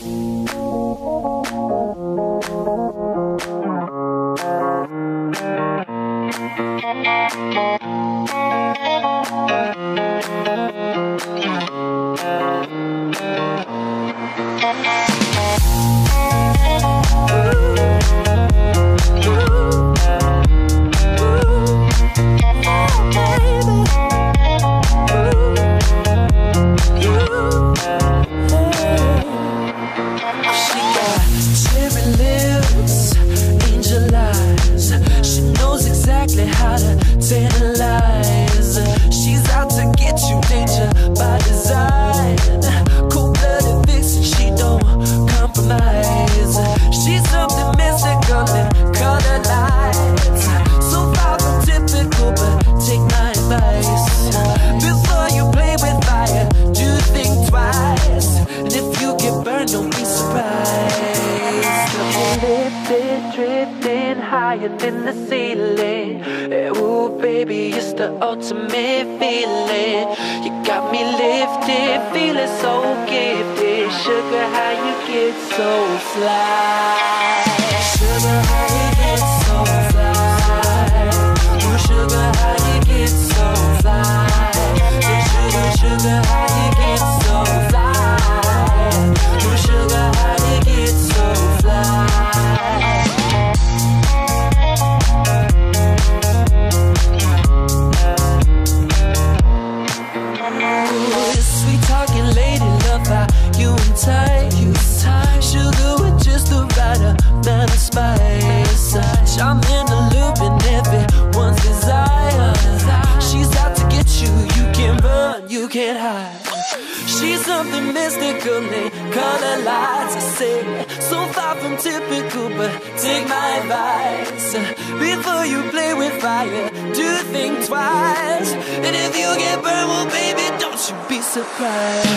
She tantalize. She's out to get you, danger by design. Higher than the ceiling. Eh, Ooh, baby, it's the ultimate feeling. You got me lifted, feeling so gifted. Sugar, how you get so fly? You just the right amount of spice. I'm in the loop and. She's out to get you, you can't run, you can't hide. She's something mystical color lights. I say, so far from typical, but take my advice. Before you play with fire, do think twice. And if you get burned, well, baby, don't you be surprised.